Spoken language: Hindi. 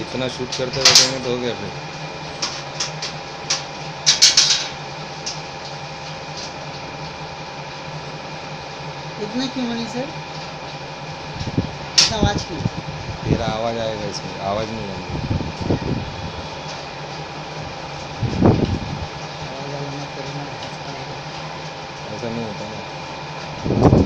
इतना शूट करते बैठेंगे तो हो गया फिर। इतना क्यों बनी सर आवाज़ क्यों? तेरा आवाज़ आएगा इसमें आवाज़ नहीं आएगी। ऐसा नहीं होता ना।